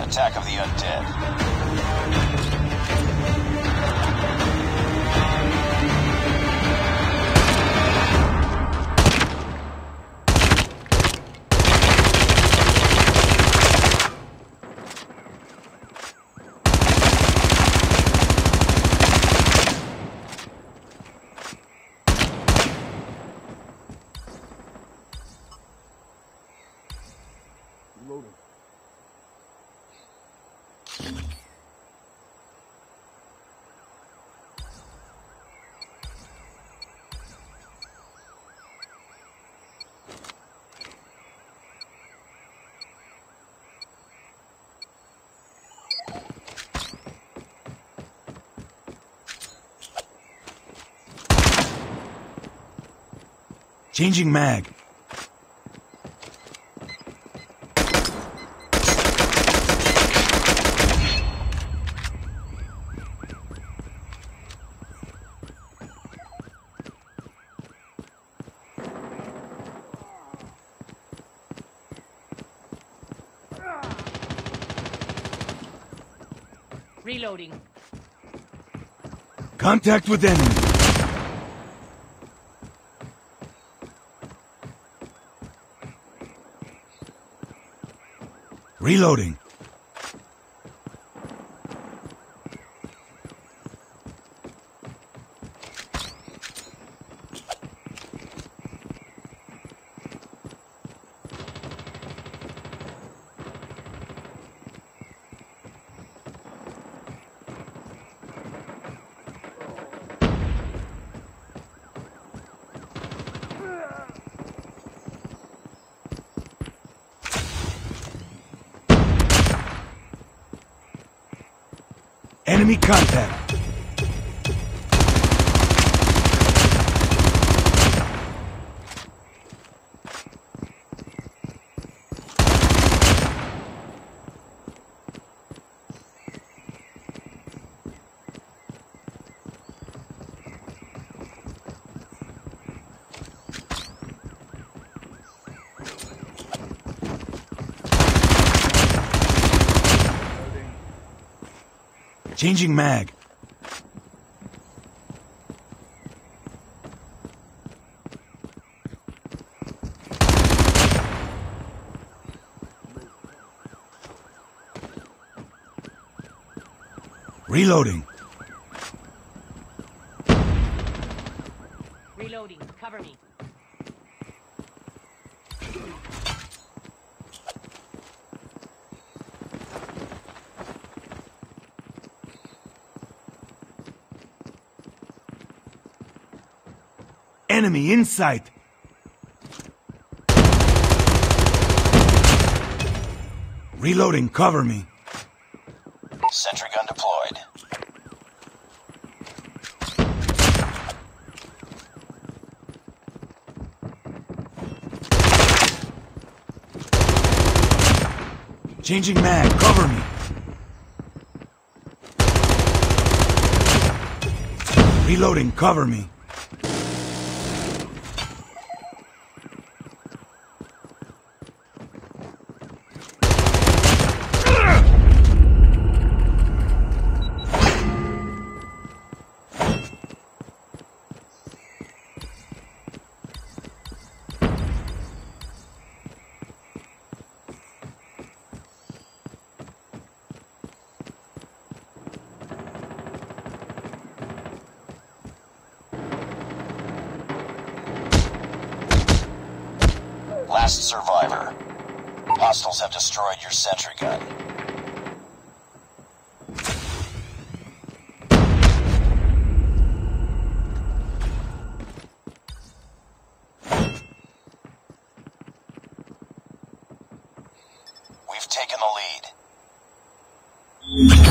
Attack of the Undead. Changing mag. Reloading. Contact with enemy. Reloading. Enemy contact. Changing mag. Reloading. Reloading. Cover me. Enemy in sight. Reloading, cover me. Sentry gun deployed. Changing mag, cover me. Reloading, cover me. last survivor. Hostiles have destroyed your sentry gun. We've taken the lead.